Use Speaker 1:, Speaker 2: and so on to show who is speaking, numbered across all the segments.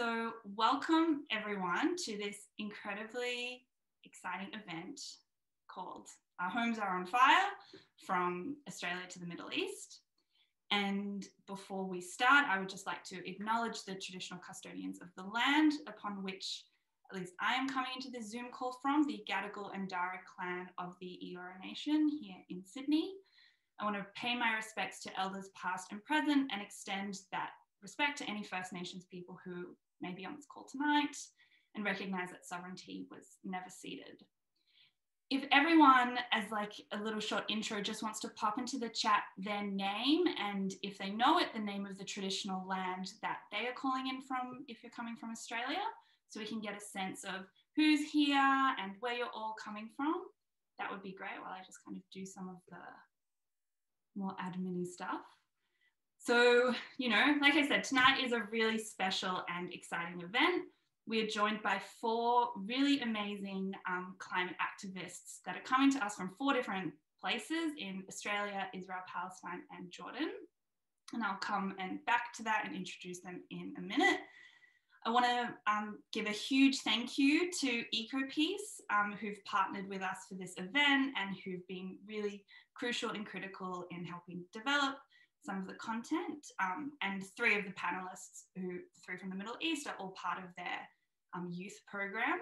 Speaker 1: So, welcome everyone to this incredibly exciting event called Our Homes Are on Fire from Australia to the Middle East. And before we start, I would just like to acknowledge the traditional custodians of the land upon which at least I am coming into this Zoom call from, the Gadigal and Darug clan of the Eora Nation here in Sydney. I want to pay my respects to elders past and present and extend that respect to any First Nations people who may be on this call tonight and recognize that sovereignty was never ceded. If everyone, as like a little short intro, just wants to pop into the chat their name and if they know it, the name of the traditional land that they are calling in from, if you're coming from Australia, so we can get a sense of who's here and where you're all coming from, that would be great while I just kind of do some of the more admin stuff. So, you know, like I said, tonight is a really special and exciting event. We are joined by four really amazing um, climate activists that are coming to us from four different places in Australia, Israel, Palestine, and Jordan. And I'll come and back to that and introduce them in a minute. I want to um, give a huge thank you to EcoPeace, um, who've partnered with us for this event and who've been really crucial and critical in helping develop some of the content. Um, and three of the panelists, who three from the Middle East, are all part of their um, youth program.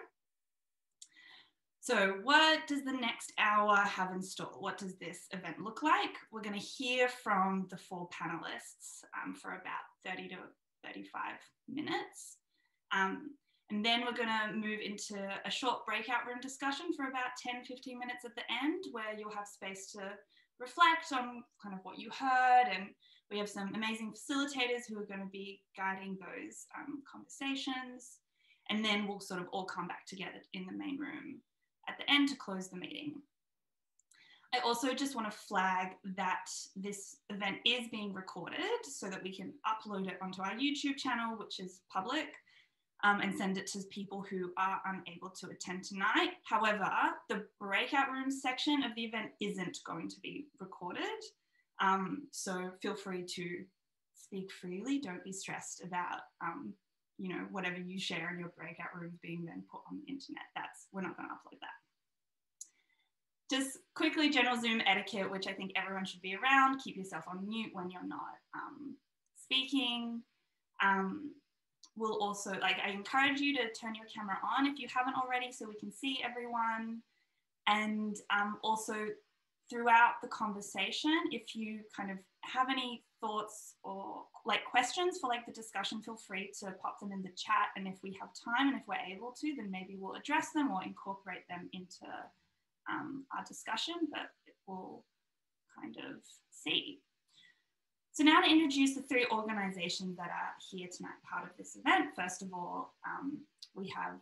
Speaker 1: So what does the next hour have in store? What does this event look like? We're going to hear from the four panelists um, for about 30 to 35 minutes. Um, and then we're going to move into a short breakout room discussion for about 10, 15 minutes at the end, where you'll have space to reflect on kind of what you heard. And we have some amazing facilitators who are going to be guiding those um, conversations. And then we'll sort of all come back together in the main room at the end to close the meeting. I also just want to flag that this event is being recorded so that we can upload it onto our YouTube channel, which is public um, and send it to people who are unable to attend tonight. However, the breakout room section of the event isn't going to be recorded. Um, so feel free to speak freely. Don't be stressed about, um, you know, whatever you share in your breakout rooms being then put on the internet. That's, we're not gonna upload that. Just quickly, general Zoom etiquette, which I think everyone should be around. Keep yourself on mute when you're not um, speaking. Um, we'll also, like, I encourage you to turn your camera on if you haven't already so we can see everyone. And um, also throughout the conversation, if you kind of have any thoughts or like questions for like the discussion, feel free to pop them in the chat. And if we have time and if we're able to, then maybe we'll address them or incorporate them into um, our discussion, but we'll kind of see. So now to introduce the three organizations that are here tonight, part of this event. First of all, um, we have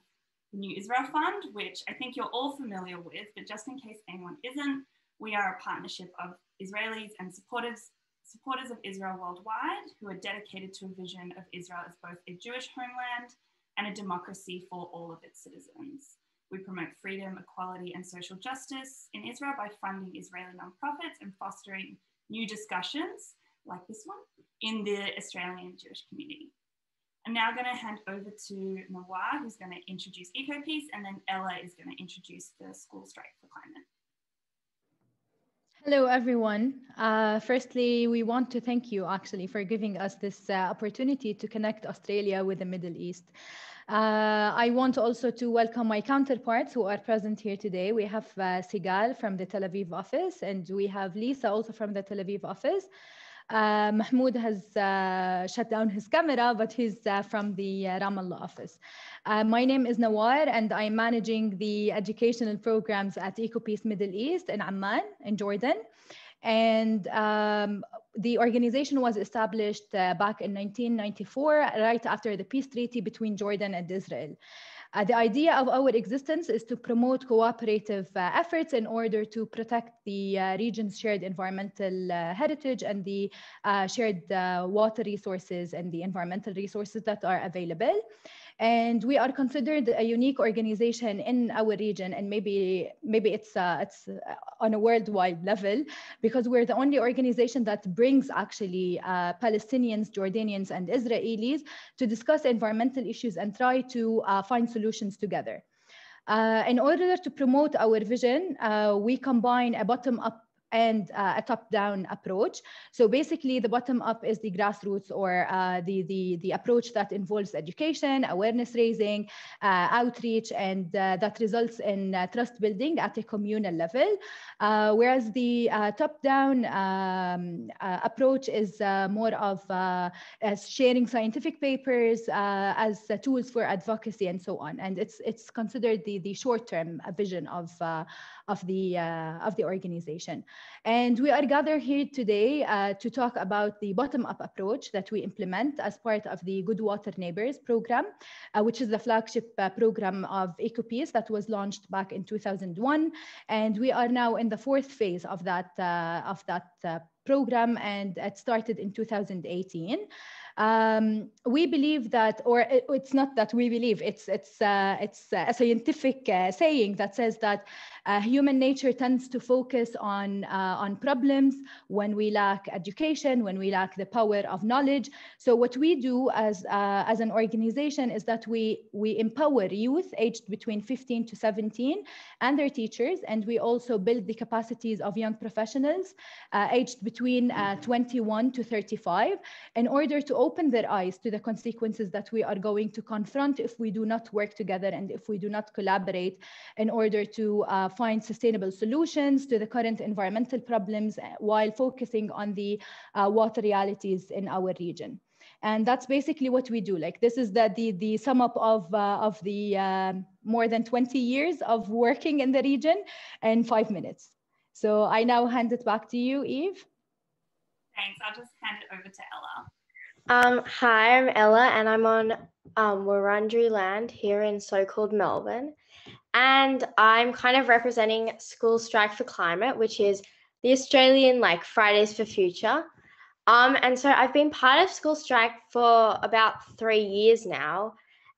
Speaker 1: the New Israel Fund, which I think you're all familiar with, but just in case anyone isn't, we are a partnership of Israelis and supporters, supporters of Israel worldwide who are dedicated to a vision of Israel as both a Jewish homeland and a democracy for all of its citizens. We promote freedom, equality, and social justice in Israel by funding Israeli nonprofits and fostering new discussions like this one in the Australian Jewish community. I'm now going to hand over to Nawar, who's going to introduce EcoPeace, and then Ella is going to introduce the School Strike for Climate.
Speaker 2: Hello, everyone. Uh, firstly, we want to thank you actually for giving us this uh, opportunity to connect Australia with the Middle East. Uh, I want also to welcome my counterparts who are present here today. We have uh, Sigal from the Tel Aviv office, and we have Lisa also from the Tel Aviv office. Uh, Mahmoud has uh, shut down his camera, but he's uh, from the uh, Ramallah office. Uh, my name is Nawar, and I'm managing the educational programs at EcoPeace Middle East in Amman, in Jordan. And um, the organization was established uh, back in 1994, right after the peace treaty between Jordan and Israel. Uh, the idea of our existence is to promote cooperative uh, efforts in order to protect the uh, region's shared environmental uh, heritage and the uh, shared water resources and the environmental resources that are available and we are considered a unique organization in our region and maybe maybe it's uh, it's uh, on a worldwide level because we're the only organization that brings actually uh, Palestinians, Jordanians and Israelis to discuss environmental issues and try to uh, find solutions together. Uh, in order to promote our vision, uh, we combine a bottom-up and uh, a top-down approach. So basically, the bottom-up is the grassroots or uh, the, the, the approach that involves education, awareness raising, uh, outreach, and uh, that results in uh, trust building at a communal level. Uh, whereas the top-down um, approach is more of sharing scientific papers as tools for advocacy and so on. And it's, it's considered the, the short-term vision of of the, uh, of the organization. And we are gathered here today uh, to talk about the bottom-up approach that we implement as part of the Good Water Neighbors program, uh, which is the flagship uh, program of EcoPeace that was launched back in 2001. And we are now in the fourth phase of that, uh, of that uh, program and it started in 2018. Um, we believe that, or it, it's not that we believe, it's, it's, uh, it's a scientific uh, saying that says that uh, human nature tends to focus on, uh, on problems when we lack education, when we lack the power of knowledge. So what we do as, uh, as an organization is that we, we empower youth aged between 15 to 17 and their teachers, and we also build the capacities of young professionals uh, aged between 21 to 35 in order to open their eyes to the consequences that we are going to confront if we do not work together and if we do not collaborate in order to uh, find sustainable solutions to the current environmental problems uh, while focusing on the uh, water realities in our region. And that's basically what we do. Like this is the the, the sum up of uh, of the uh, more than 20 years of working in the region in five minutes. So i now hand it back to you eve.
Speaker 1: Thanks. I'll just hand it over to ella
Speaker 3: um, hi, I'm Ella, and I'm on um, Wurundjeri land here in so-called Melbourne, and I'm kind of representing School Strike for Climate, which is the Australian like Fridays for Future. Um, and so I've been part of School Strike for about three years now,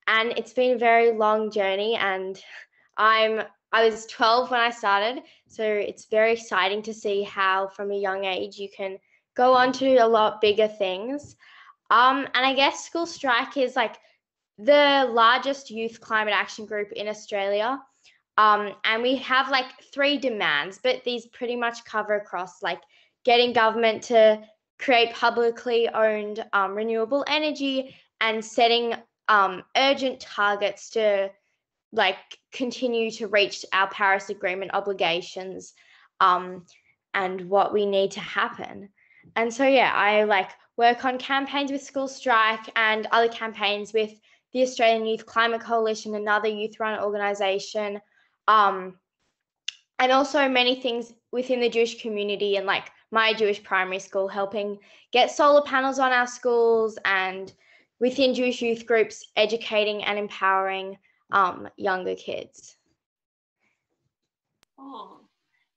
Speaker 3: and it's been a very long journey. And I'm I was 12 when I started, so it's very exciting to see how from a young age you can go on to a lot bigger things. Um, and I guess School Strike is like the largest youth climate action group in Australia. Um, and we have like three demands, but these pretty much cover across like getting government to create publicly owned um, renewable energy and setting um, urgent targets to like continue to reach our Paris Agreement obligations um, and what we need to happen. And so, yeah, I like work on campaigns with School Strike and other campaigns with the Australian Youth Climate Coalition, another youth run organisation, um, and also many things within the Jewish community and like my Jewish primary school, helping get solar panels on our schools and within Jewish youth groups, educating and empowering um, younger kids.
Speaker 1: Oh,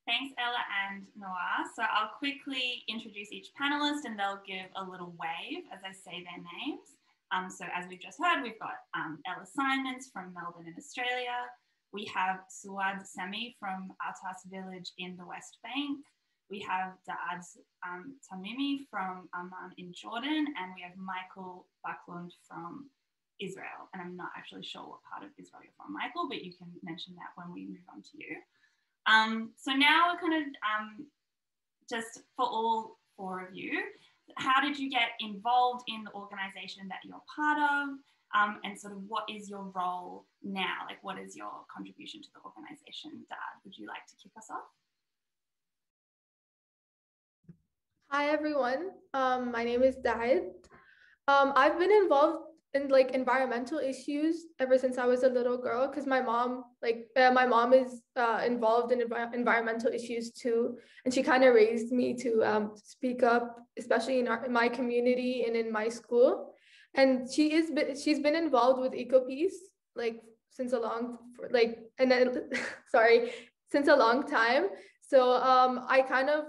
Speaker 1: Thanks, Ella and Nawar. So I'll quickly introduce each panelist and they'll give a little wave as I say their names. Um, so as we've just heard, we've got um, Ella Simons from Melbourne in Australia. We have Suad Sami from Artas Village in the West Bank. We have Daad um, Tamimi from Amman in Jordan. And we have Michael Backlund from Israel. And I'm not actually sure what part of Israel you're from, Michael, but you can mention that when we move on to you. Um, so now we're kind of um, just for all four of you, how did you get involved in the organization that you're part of? Um, and sort of what is your role now? Like, what is your contribution to the organization? Daad, would you like to kick us off?
Speaker 4: Hi, everyone. Um, my name is Daad. Um, I've been involved in like environmental issues ever since I was a little girl because my mom like uh, my mom is uh, involved in envi- environmental issues too. And she kind of raised me to um, speak up especially in, our, in my community and in my school. And she is she's been involved with EcoPeace like since a long like and then sorry since a long time. So um i kind of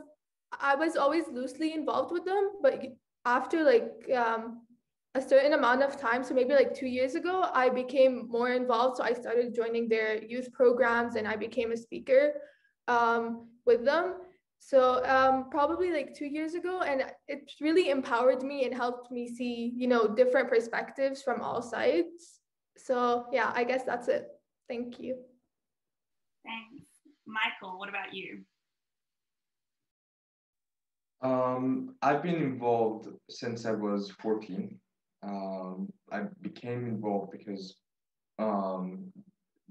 Speaker 4: i was always loosely involved with them but after like um a certain amount of time. So maybe like two years ago i became more involved. So i started joining their youth programs and i became a speaker um, with them. So um, probably like two years ago and it really empowered me and helped me see you know different perspectives from all sides. So yeah i guess that's it. Thank you.
Speaker 1: Thanks. Michael what about you?
Speaker 5: Um, i've been involved since i was 14 um, I became involved because, um,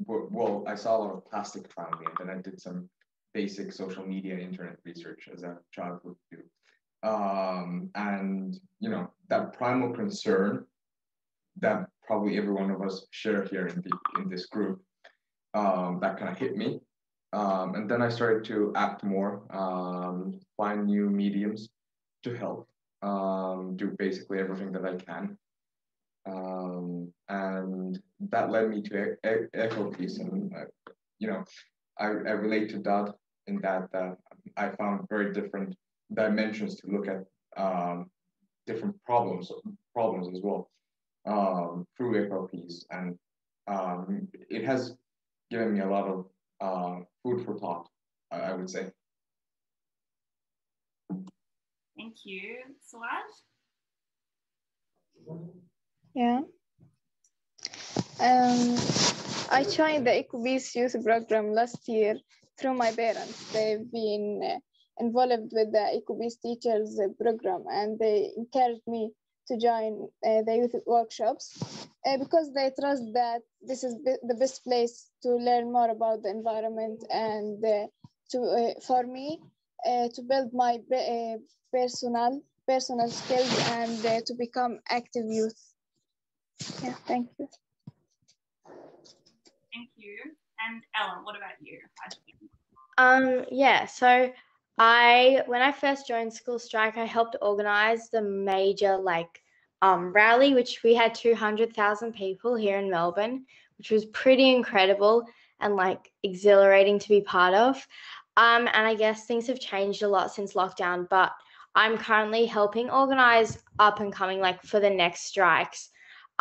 Speaker 5: well, I saw a lot of plastic around me, and then I did some basic social media and internet research as a child would do. Um, and, you know, that primal concern that probably every one of us share here in, the, in this group, um, that kind of hit me. Um, and then I started to act more, um, find new mediums to help, do basically everything that I can. Um, and that led me to e- EcoPeace. And, uh, you know, I, I relate to that in that uh, I found very different dimensions to look at um, different problems problems as well um, through EcoPeace. And um, it has given me a lot of uh, food for thought, I, I would say.
Speaker 1: Thank you. Suad?
Speaker 6: Yeah. Um, I joined the EcoBeast youth program last year through my parents. They've been uh, involved with the EcoBeast teachers program and they encouraged me to join uh, the youth workshops uh, because they trust that this is the best place to learn more about the environment and uh, to uh, for me uh, to build my personal personal skills and to become active youth. Yeah, thank you.
Speaker 1: Thank you. And Ellen, what about you?
Speaker 3: Um, yeah, so I when I first joined School Strike, I helped organize the major like um, rally, which we had 200,000 people here in Melbourne, which was pretty incredible and like exhilarating to be part of. Um, and I guess things have changed a lot since lockdown, but I'm currently helping organize up and coming like for the next strikes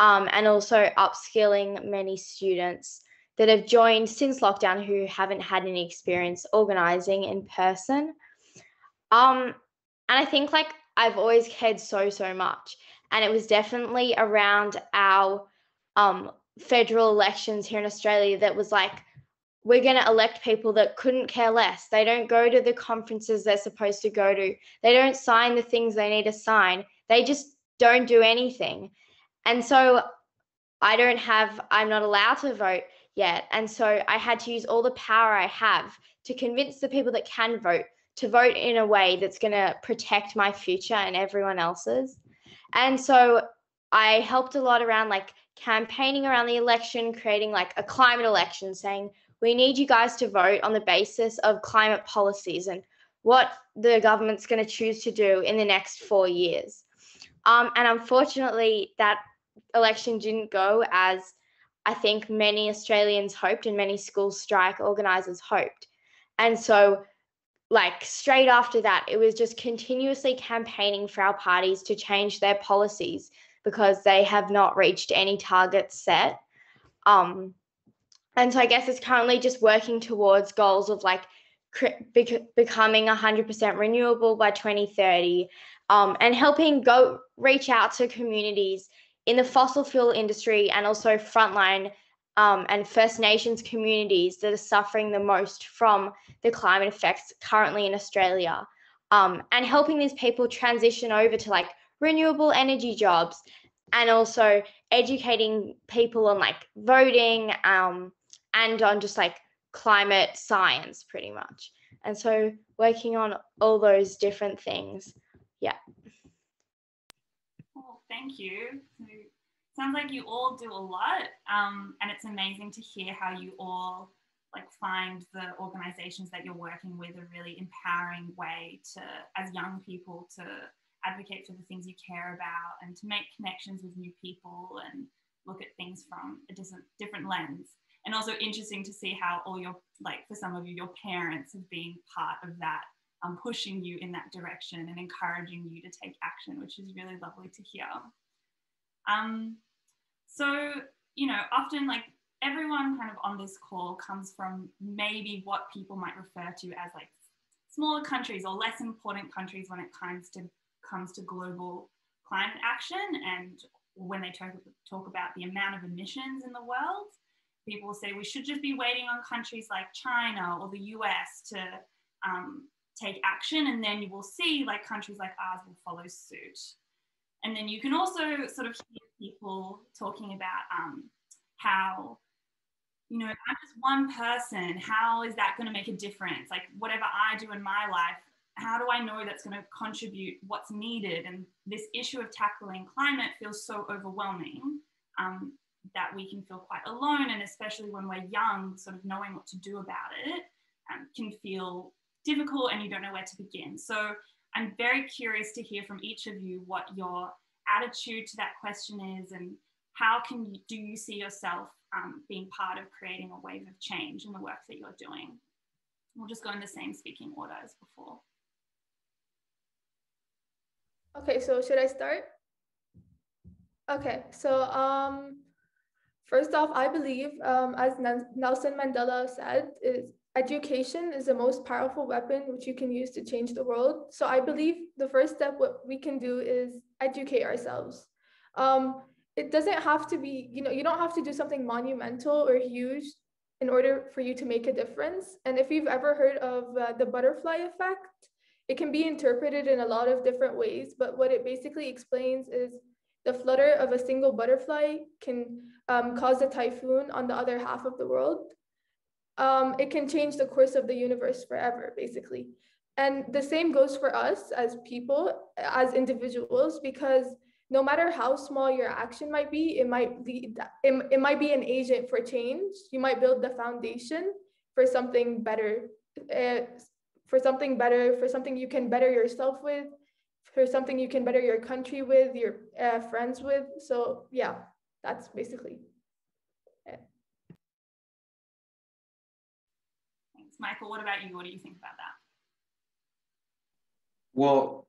Speaker 3: um, and also upskilling many students that have joined since lockdown who haven't had any experience organizing in person. Um, and I think like I've always cared so, so much. And it was definitely around our um, federal elections here in Australia that was like, we're going to elect people that couldn't care less. They don't go to the conferences they're supposed to go to. They don't sign the things they need to sign. They just don't do anything. And so I don't have, I'm not allowed to vote yet. And so I had to use all the power I have to convince the people that can vote to vote in a way that's going to protect my future and everyone else's. And so I helped a lot around like campaigning around the election, creating like a climate election, saying, we need you guys to vote on the basis of climate policies and what the government's going to choose to do in the next four years. Um, and unfortunately, that election didn't go as I think many Australians hoped and many school strike organizers hoped. And so, like, straight after that, it was just continuously campaigning for our parties to change their policies because they have not reached any targets set. Um, and so, I guess it's currently just working towards goals of like bec- becoming 100% renewable by 2030 um, and helping go reach out to communities in the fossil fuel industry and also frontline um, and First Nations communities that are suffering the most from the climate effects currently in Australia, um, and helping these people transition over to like renewable energy jobs, and also educating people on like voting um, and on just like climate science, pretty much. And so working on all those different things. Yeah
Speaker 1: thank you. So, sounds like you all do a lot, um, and it's amazing to hear how you all like find the organizations that you're working with a really empowering way to, as young people, to advocate for the things you care about and to make connections with new people and look at things from a different different lens. and also interesting to see how all your like for some of you, your parents have been part of that, um, pushing you in that direction and encouraging you to take action, which is really lovely to hear. Um, so, you know, often like everyone kind of on this call comes from maybe what people might refer to as like smaller countries or less important countries when it comes to comes to global climate action and when they talk, talk about the amount of emissions in the world people say we should just be waiting on countries like china or the us to um, take action and then you will see like countries like ours will follow suit and then you can also sort of hear people talking about um, how you know, I'm just one person. How is that going to make a difference? Like, whatever I do in my life, how do I know that's going to contribute what's needed? And this issue of tackling climate feels so overwhelming um, that we can feel quite alone. And especially when we're young, sort of knowing what to do about it um, can feel difficult and you don't know where to begin. So I'm very curious to hear from each of you what your attitude to that question is and how can you, do you see yourself um, being part of creating a wave of change in the work that you're doing. We'll just go in the same speaking order as before.
Speaker 4: Okay, so should I start? Okay, so um, first off, I believe, um, as Nelson Mandela said, is education is the most powerful weapon which you can use to change the world. So I believe the first step what we can do is educate ourselves. Um, it doesn't have to be, you know, you don't have to do something monumental or huge in order for you to make a difference. And if you've ever heard of uh, the butterfly effect, it can be interpreted in a lot of different ways. But what it basically explains is the flutter of a single butterfly can um, cause a typhoon on the other half of the world. Um, it can change the course of the universe forever, basically. And the same goes for us as people, as individuals, because no matter how small your action might be, it might lead, it, it might be an agent for change. You might build the foundation for something better, uh, for something better, for something you can better yourself with, for something you can better your country with, your uh, friends with. So yeah, that's basically it.
Speaker 1: Thanks, Michael. What about you? What do you think about that?
Speaker 5: Well,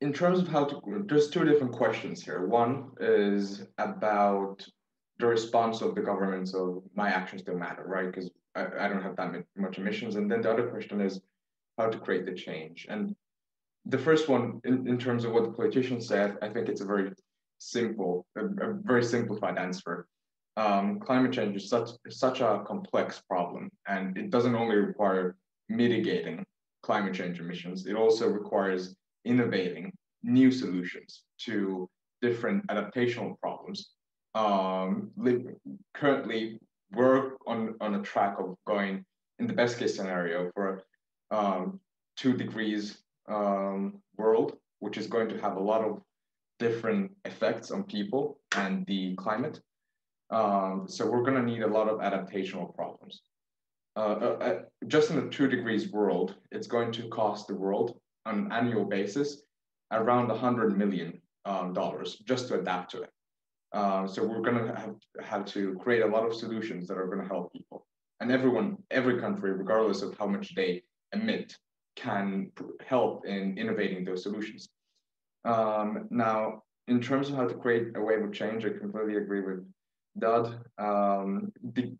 Speaker 5: in terms of how to, there's two different questions here. One is about the response of the government, so my actions don't matter, right? Because I, I don't have that much emissions. And then the other question is how to create the change. And the first one, in, in terms of what the politician said, I think it's a very simple, a, a very simplified answer. Um, climate change is such such a complex problem, and it doesn't only require mitigating climate change emissions. It also requires innovating new solutions to different adaptational problems. Um, currently, we're on, on a track of going in the best case scenario for um, two degrees um, world, which is going to have a lot of different effects on people and the climate. Um, so we're going to need a lot of adaptational problems. Uh, uh, uh, just in the two degrees world, it's going to cost the world on an annual basis around 100 million um, dollars just to adapt to it. Uh, so we're going to have, have to create a lot of solutions that are going to help people. And everyone, every country, regardless of how much they emit, can help in innovating those solutions. Um, now, in terms of how to create a wave of change, I completely agree with Daad. Um, the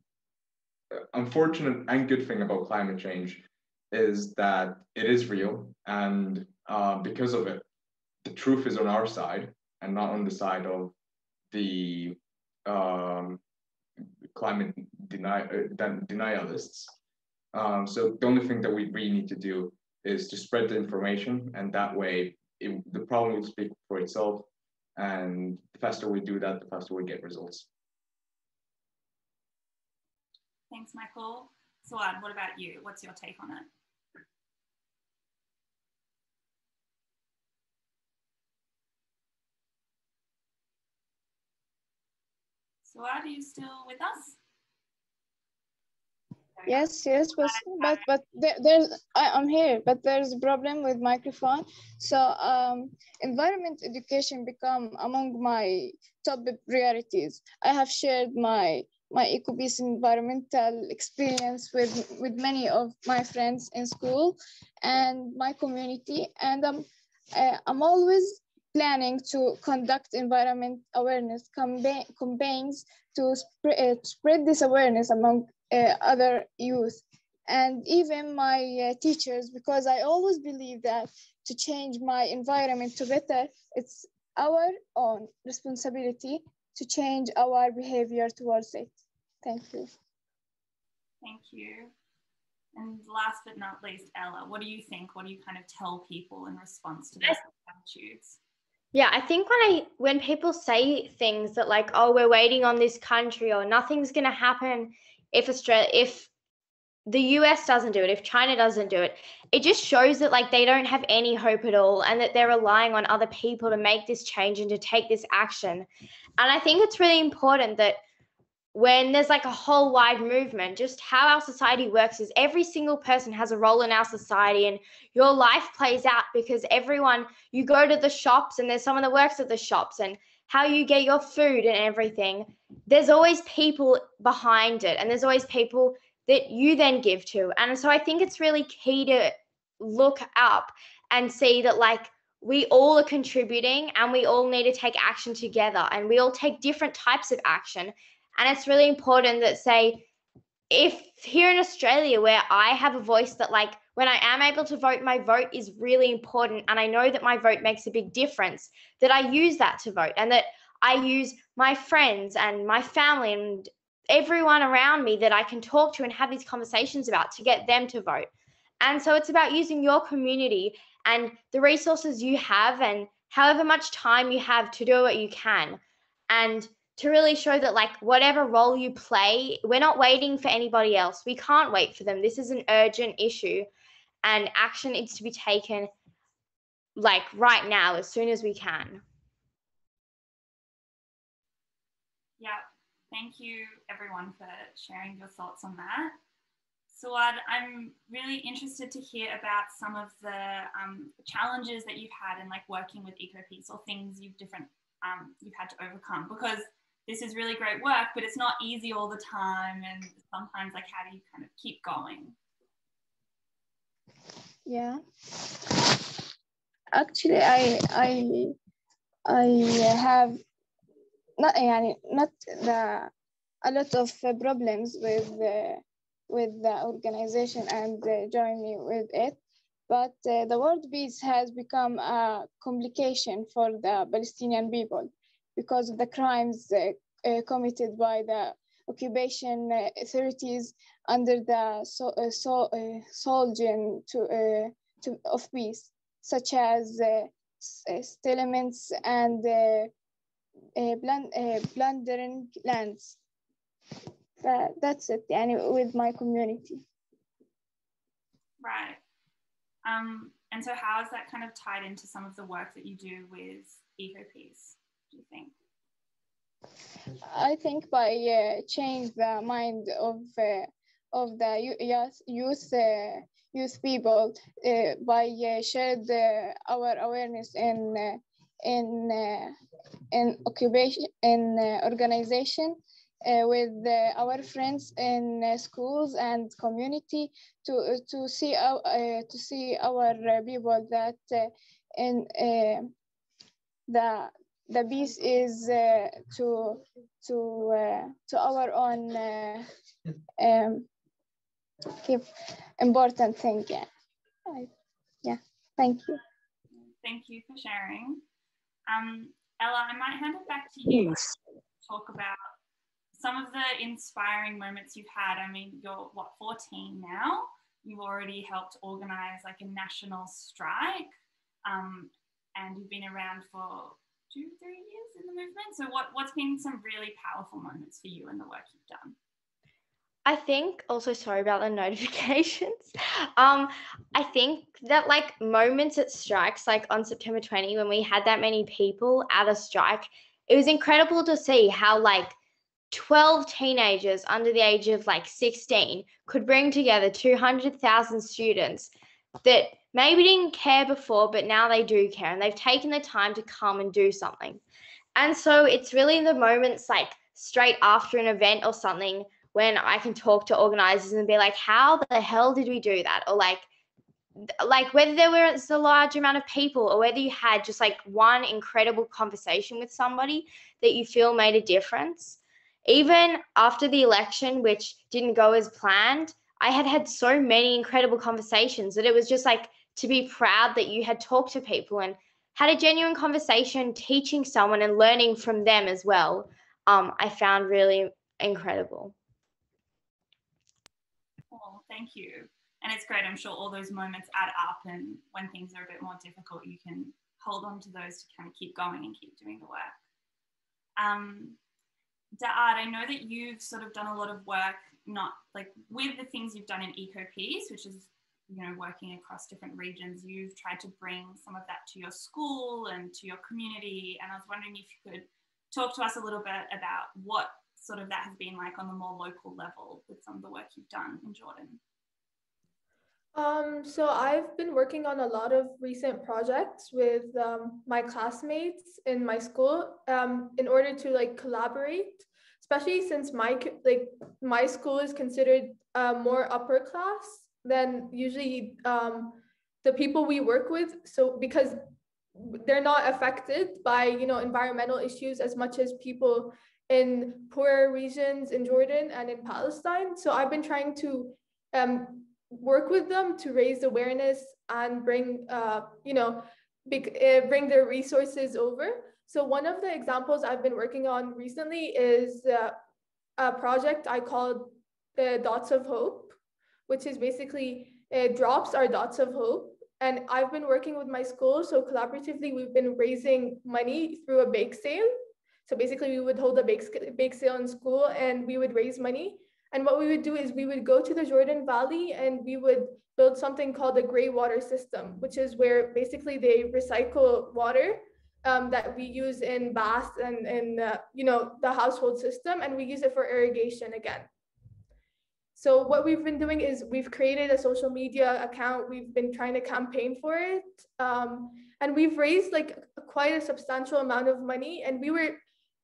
Speaker 5: unfortunate and good thing about climate change is that it is real. And uh, because of it, the truth is on our side and not on the side of the um, climate deny, uh, denialists. Um, so the only thing that we really need to do is to spread the information, and that way it, the problem will speak for itself. And the faster we do that, the faster we get results.
Speaker 1: Thanks, Michael. Suad, what about you? What's your take on it? So are you still with us?
Speaker 6: Yes, yes, but but, but there, there's I, I'm here, but there's a problem with microphone. So um, environment education become among my top priorities. I have shared my my EcoBeast environmental experience with, with many of my friends in school and my community. And I'm, uh, I'm always planning to conduct environment awareness campaign, campaigns to sp- uh, spread this awareness among uh, other youth and even my uh, teachers because I always believe that to change my environment to better, it's our own responsibility to change our behavior towards it. Thank you.
Speaker 1: Thank you. And last but not least, Ella, what do you think? What do you kind of tell people in response to those attitudes?
Speaker 3: Yeah, I think when I when people say things that like, oh, we're waiting on this country or nothing's gonna happen if Australia if the US doesn't do it, if China doesn't do it, it just shows that like they don't have any hope at all and that they're relying on other people to make this change and to take this action. And I think it's really important that when there's like a whole wide movement, just how our society works is every single person has a role in our society and your life plays out because everyone, you go to the shops and there's someone that works at the shops and how you get your food and everything. There's always people behind it and there's always people that you then give to. And so I think it's really key to look up and see that like we all are contributing and we all need to take action together and we all take different types of action. And it's really important that say if here in Australia where I have a voice that like when I am able to vote, my vote is really important and I know that my vote makes a big difference, that I use that to vote and that I use my friends and my family and everyone around me that I can talk to and have these conversations about to get them to vote. And so it's about using your community and the resources you have and however much time you have to do what you can. And to really show that, like, whatever role you play, we're not waiting for anybody else. We can't wait for them. This is an urgent issue, and action needs to be taken, like, right now, as soon as we can.
Speaker 1: Yeah, Thank you everyone for sharing your thoughts on that. Suad, I'm really interested to hear about some of the um, challenges that you've had in like working with EcoPeace or things you've different um, you've had to overcome because this is really great work, but it's not easy all the time. And sometimes like, how do you kind of keep going?
Speaker 6: Yeah. Actually, I, I, I have not يعني not the a lot of problems with uh, with the organization and uh, joining with it but uh, the world peace has become a complication for the Palestinian people because of the crimes uh, uh, committed by the occupation uh, authorities under the so, so, slogan to, to, of peace, such as settlements and blund, plundering lands. that's it يعني with my community.
Speaker 1: Right. Um, and so how is that kind of tied into some of the work that you do with EcoPeace, do you think?
Speaker 6: I think by uh, change the mind of uh, of the youth youth uh, youth people uh, by uh, shared uh, our awareness in in uh, in occupation in uh, organization uh, with uh, our friends in uh, schools and community to uh, to see our to see our people that in the the peace is to to to our own um, important thing. Yeah, yeah. Thank you.
Speaker 1: Thank you for sharing. Um, Ella, I might hand it back to you yes. to talk about some of the inspiring moments you've had. I mean, you're what, 14 now? You've already helped organize like a national strike, um, and you've been around for two, three years in the movement. So, what, what's been some really powerful moments for you in the work you've done?
Speaker 3: I think also sorry about the notifications. Um, I think that like moments at strikes, like on September 20, when we had that many people at a strike, it was incredible to see how like 12 teenagers under the age of like 16 could bring together 200,000 students that maybe didn't care before, but now they do care and they've taken the time to come and do something. And so it's really the moments like straight after an event or something when I can talk to organizers and be like, how the hell did we do that? Or like, like whether there was a large amount of people or whether you had just like one incredible conversation with somebody that you feel made a difference. Even after the election, which didn't go as planned, I had had so many incredible conversations that it was just like to be proud that you had talked to people and had a genuine conversation, teaching someone and learning from them as well. Um, I found really incredible.
Speaker 1: Thank you. And it's great. I'm sure all those moments add up, and when things are a bit more difficult, you can hold on to those to kind of keep going and keep doing the work. Um, Da'ad, I know that you've sort of done a lot of work, not like with the things you've done in EcoPeace, which is you know working across different regions. You've tried to bring some of that to your school and to your community, and I was wondering if you could talk to us a little bit about what sort of that has been like on the more local level with some of the work you've done in Jordan.
Speaker 4: Um, so I've been working on a lot of recent projects with um, my classmates in my school um, in order to like collaborate, especially since my like my school is considered uh, more upper class than usually um, the people we work with. So because they're not affected by you know environmental issues as much as people in poorer regions in Jordan and in Palestine. So I've been trying to um, work with them to raise awareness and bring, uh, you know, uh, bring their resources over. So one of the examples I've been working on recently is uh, a project I called the Dots of Hope, which is basically uh, drops are dots of hope. And I've been working with my school. So collaboratively, we've been raising money through a bake sale. So basically we would hold a bake, bake sale in school and we would raise money and what we would do is we would go to the Jordan Valley and we would build something called the gray water system, which is where basically they recycle water um, that we use in baths and in uh, you know the household system, and we use it for irrigation again. So what we've been doing is we've created a social media account. We've been trying to campaign for it, um, and we've raised like quite a substantial amount of money. And we were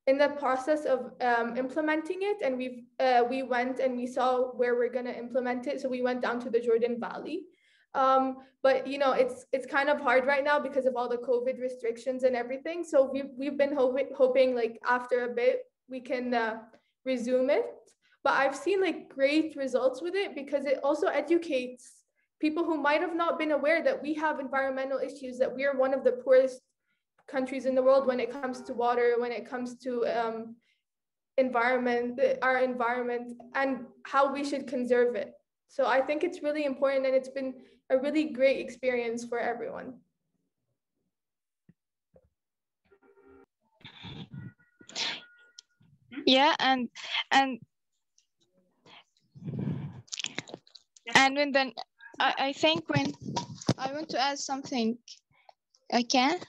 Speaker 4: in the process of um, implementing it and we uh, we went and we saw where we're going to implement it so we went down to the jordan valley. Um, but you know it's it's kind of hard right now because of all the covid restrictions and everything so we've, we've been hoping hoping like after a bit we can uh, resume it. But i've seen like great results with it because it also educates people who might have not been aware that we have environmental issues that we are one of the poorest countries in the world when it comes to water, when it comes to um, environment, our environment, and how we should conserve it. So I think it's really important and it's been a really great experience for everyone.
Speaker 6: Yeah, and and and when then I, I think when I want to add something, I can.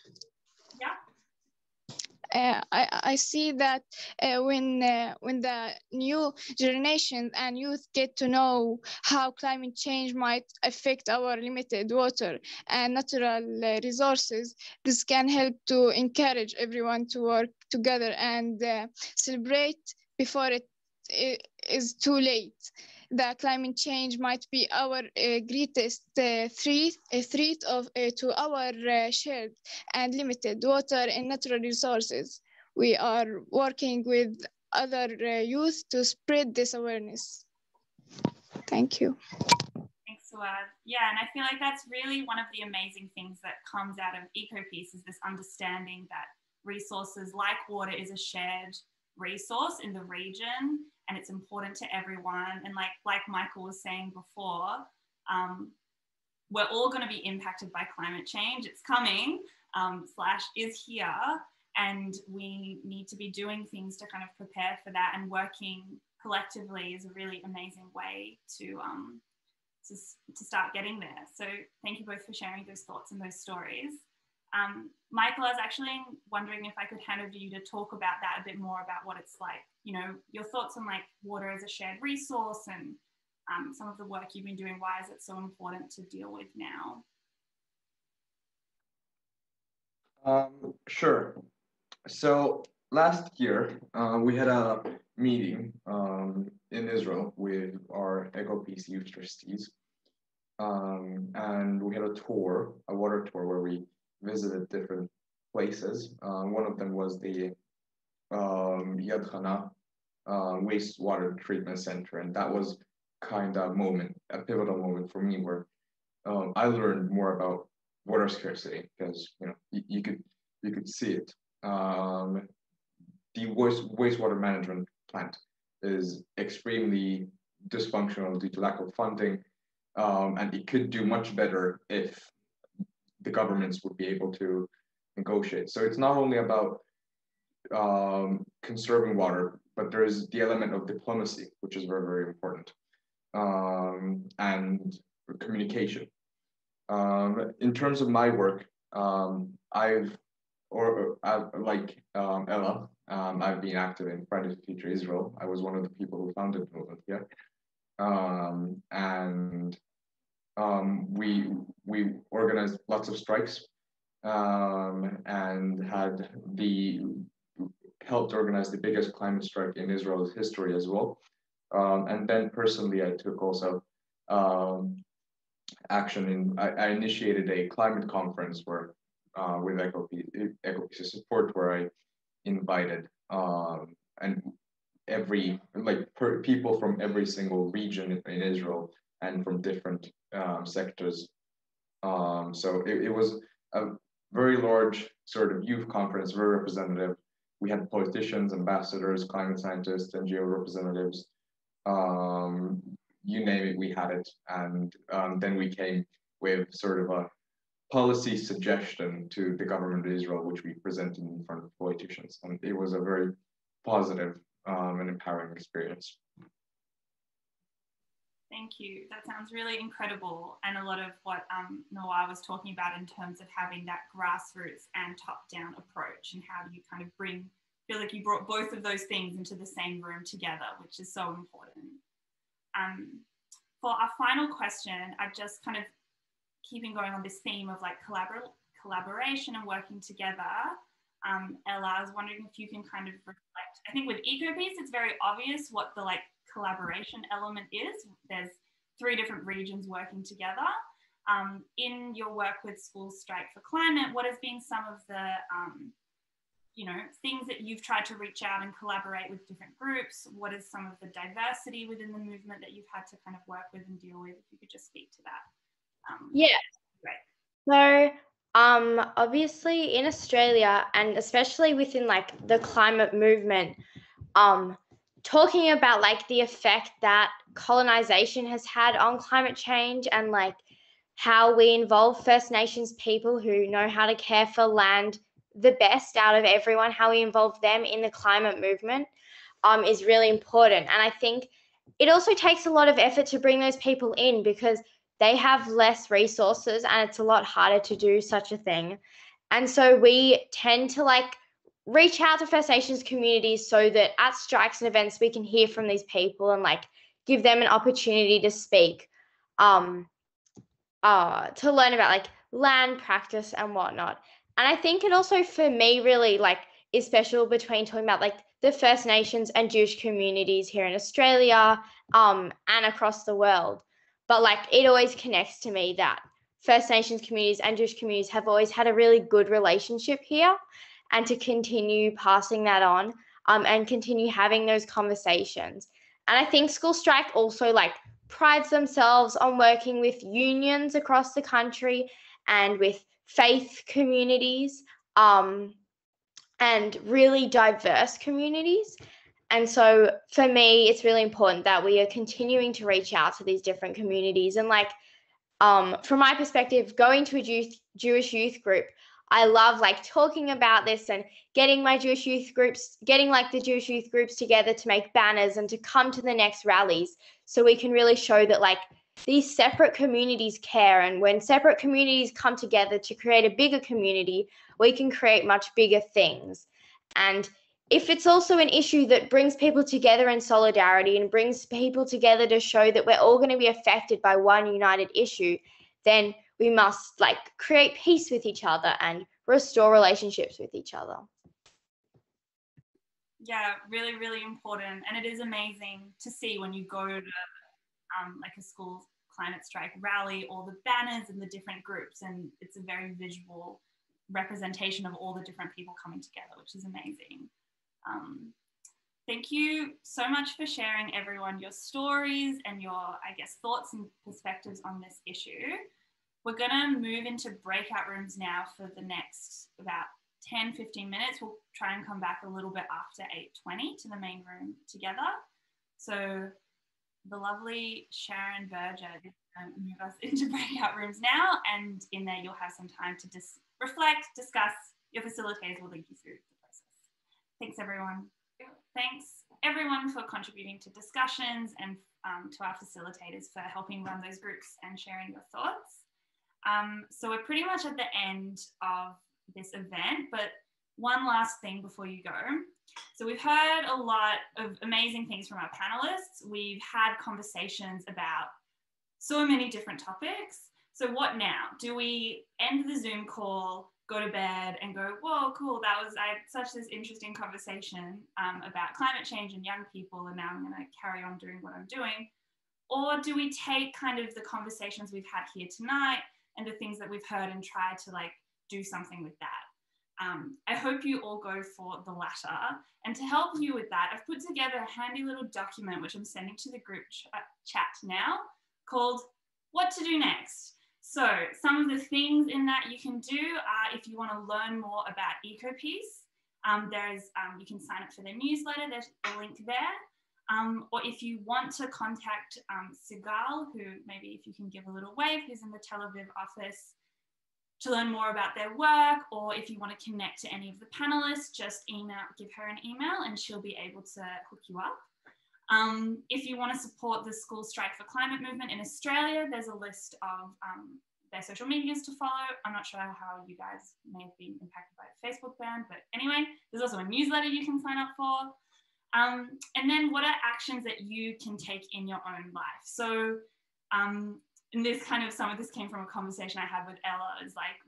Speaker 6: Uh, I, I see that uh, when uh, when the new generation and youth get to know how climate change might affect our limited water and natural resources, this can help to encourage everyone to work together and celebrate before it is too late that climate change might be our uh, greatest uh, threat, uh, threat of, uh, to our uh, shared and limited water and natural resources. We are working with other uh, youth to spread this awareness. Thank you.
Speaker 1: Thanks, Suad. Yeah, and I feel like that's really one of the amazing things that comes out of EcoPeace is this understanding that resources like water is a shared resource in the region and it's important to everyone. And like like Michael was saying before, um, we're all going to be impacted by climate change. It's coming, um, slash is here, and we need to be doing things to kind of prepare for that. And working collectively is a really amazing way to um, to, to start getting there. So thank you both for sharing those thoughts and those stories. Um, Michael, I was actually wondering if I could hand over to you to talk about that a bit more about what it's like, you know, your thoughts on like water as a shared resource and um, some of the work you've been doing. Why is it so important to deal with now?
Speaker 5: Um, sure. So last year, uh, we had a meeting um, in Israel with our youth trustees. Um, and we had a tour, a water tour, where we visited different places. Uh, one of them was the um, Yad Hana uh, wastewater treatment center, and that was kind of a moment, a pivotal moment for me, where um, I learned more about water scarcity because you know you, you could you could see it. Um, the waste wastewater management plant is extremely dysfunctional due to lack of funding, um, and it could do much better if the governments would be able to negotiate. So it's not only about um, conserving water, but there is the element of diplomacy, which is very, very important, um, and communication. Um, in terms of my work, um, I've, or uh, like um, Ella, um, I've been active in Fridays for Future Israel. I was one of the people who founded the movement here. And um, we we organized lots of strikes um, and had the helped organize the biggest climate strike in Israel's history as well. Um, and then personally, I took also um, action in I, I, initiated a climate conference where uh, with EcoPeace support where I invited um, and every like per, people from every single region in Israel and from different um, sectors. Um, so it, it was a very large sort of youth conference, very representative. We had politicians, ambassadors, climate scientists, NGO representatives, um, you name it, we had it. And um, then we came with sort of a policy suggestion to the government of Israel, which we presented in front of politicians. And it was a very positive um, and empowering experience.
Speaker 1: Thank you. That sounds really incredible. And a lot of what um, Nawar was talking about in terms of having that grassroots and top down approach, and how do you kind of bring, feel like you brought both of those things into the same room together, which is so important. Um, for our final question, I've just kind of keeping going on this theme of like collabor- collaboration and working together. Um, Ella, I was wondering if you can kind of reflect. I think with EcoPeace, it's very obvious what the like collaboration element is. There's three different regions working together. Um, in your work with Schools Strike for Climate, what has been some of the um, you know things that you've tried to reach out and collaborate with different groups what is some of the diversity within the movement that you've had to kind of work with and deal with if you could just speak to that
Speaker 3: um, yeah great. so um, obviously in australia and especially within like the climate movement um, talking about like the effect that colonization has had on climate change and like how we involve first nations people who know how to care for land the best out of everyone, how we involve them in the climate movement um, is really important. And I think it also takes a lot of effort to bring those people in because they have less resources and it's a lot harder to do such a thing. And so we tend to like reach out to First Nations communities so that at strikes and events we can hear from these people and like give them an opportunity to speak, um, uh, to learn about like land practice and whatnot. And I think it also for me really like is special between talking about like the First Nations and Jewish communities here in Australia um, and across the world. But like it always connects to me that First Nations communities and Jewish communities have always had a really good relationship here and to continue passing that on um, and continue having those conversations. And I think School Strike also like prides themselves on working with unions across the country and with faith communities um, and really diverse communities. And so for me, it's really important that we are continuing to reach out to these different communities. And like, um, from my perspective, going to a Jew- Jewish youth group, I love like talking about this and getting my Jewish youth groups, getting like the Jewish youth groups together to make banners and to come to the next rallies so we can really show that like these separate communities care. And when separate communities come together to create a bigger community, we can create much bigger things. And if it's also an issue that brings people together in solidarity and brings people together to show that we're all going to be affected by one united issue, then we must like create peace with each other and restore relationships with each other.
Speaker 1: yeah, really, really important. And it is amazing to see when you go to um, like a school climate strike rally, all the banners and the different groups. And it's a very visual representation of all the different people coming together, which is amazing. Um, thank you so much for sharing everyone your stories and your, I guess, thoughts and perspectives on this issue. We're gonna move into breakout rooms now for the next about 10, 15 minutes. We'll try and come back a little bit after 8.20 to the main room together. So the lovely Sharon Berger going to move us into breakout rooms now. And in there, you'll have some time to dis reflect, discuss. Your facilitators will lead you through the process. Thanks, everyone. Thanks, everyone, for contributing to discussions and um, to our facilitators for helping run those groups and sharing your thoughts. Um, so we're pretty much at the end of this event, but one last thing before you go. So we've heard a lot of amazing things from our panelists. We've had conversations about so many different topics. So what now? Do we end the Zoom call, go to bed and go, whoa, cool, that was I had such this interesting conversation um, about climate change and young people, and now I'm gonna carry on doing what I'm doing? Or do we take kind of the conversations we've had here tonight and the things that we've heard and try to like do something with that? Um, I hope you all go for the latter. And to help you with that, I've put together a handy little document, which I'm sending to the group ch uh, chat now, called What to Do Next. So some of the things in that you can do are if you want to learn more about EcoPeace, um, there's, um, you can sign up for their newsletter, there's a link there. Um, or if you want to contact um, Sigal, who maybe if you can give a little wave, who's in the Tel Aviv office, to learn more about their work, or if you want to connect to any of the panelists, just email, give her an email and she'll be able to hook you up. Um, if you want to support the School Strike for Climate movement in Australia, there's a list of um, their social medias to follow. I'm not sure how you guys may have been impacted by the Facebook ban, but anyway, there's also a newsletter you can sign up for. Um, and then what are actions that you can take in your own life? So um, and this kind of some of this came from a conversation I had with Ella is like,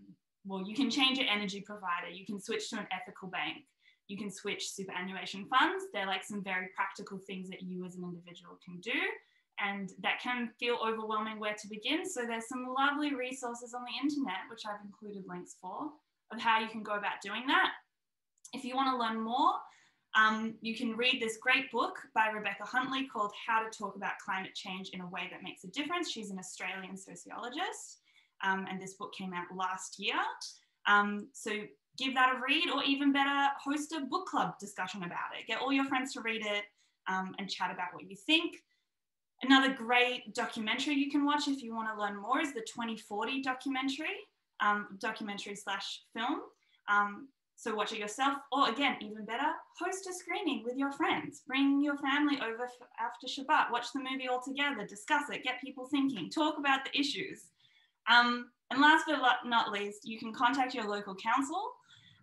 Speaker 1: well, you can change your energy provider, you can switch to an ethical bank, you can switch superannuation funds. They're like some very practical things that you as an individual can do. And that can feel overwhelming where to begin. So there's some lovely resources on the internet, which I've included links for, of how you can go about doing that. If you want to learn more, um, you can read this great book by Rebecca Huntley called How to Talk About Climate Change in a Way That Makes a Difference. She's an Australian sociologist, um, and this book came out last year. Um, so give that a read, or even better, host a book club discussion about it. Get all your friends to read it um, and chat about what you think. Another great documentary you can watch if you want to learn more is the 2040 documentary, um, documentary slash film. Um, so watch it yourself, or again, even better, host a screening with your friends. Bring your family over after Shabbat, watch the movie all together, discuss it, get people thinking, talk about the issues. Um, and last but not least, you can contact your local council.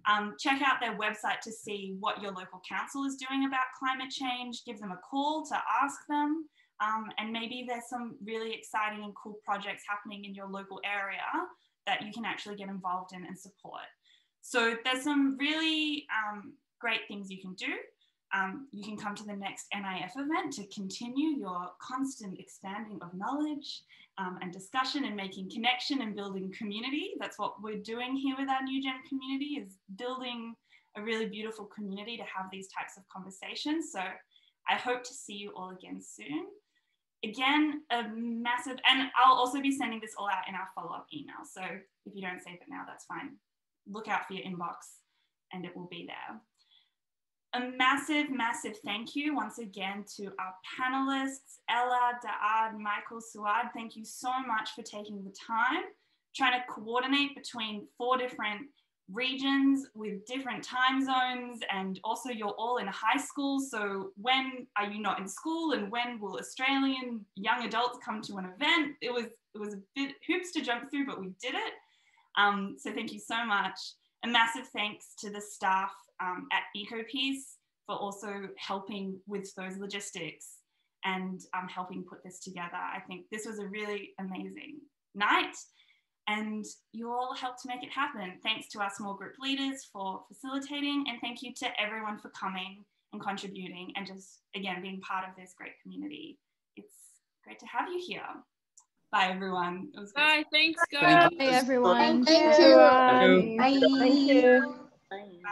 Speaker 1: Um, check out their website to see what your local council is doing about climate change. Give them a call to ask them. Um, and maybe there's some really exciting and cool projects happening in your local area that you can actually get involved in and support. So there's some really um, great things you can do. Um, you can come to the next NIF event to continue your constant expanding of knowledge um, and discussion and making connection and building community. That's what we're doing here with our New Gen community is building a really beautiful community to have these types of conversations. So I hope to see you all again soon. Again, a massive, and I'll also be sending this all out in our follow-up email. So if you don't save it now, that's fine look out for your inbox and it will be there. A massive, massive thank you once again to our panelists, Ella, Daad, Michael, Suad. Thank you so much for taking the time, trying to coordinate between four different regions with different time zones and also you're all in high school so when are you not in school and when will australian young adults come to an event it was it was a bit hoops to jump through but we did it um, so thank you so much. A massive thanks to the staff um, at EcoPeace for also helping with those logistics and um, helping put this together. I think this was a really amazing night and you all helped to make it happen. Thanks to our small group leaders for facilitating and thank you to everyone for coming and contributing and just, again, being part of this great community. It's great to have you here. Bye, everyone.
Speaker 7: It was Bye. Thanks, guys.
Speaker 2: Bye, everyone.
Speaker 6: Thank you.
Speaker 2: Bye.
Speaker 3: Thank you.
Speaker 1: Bye.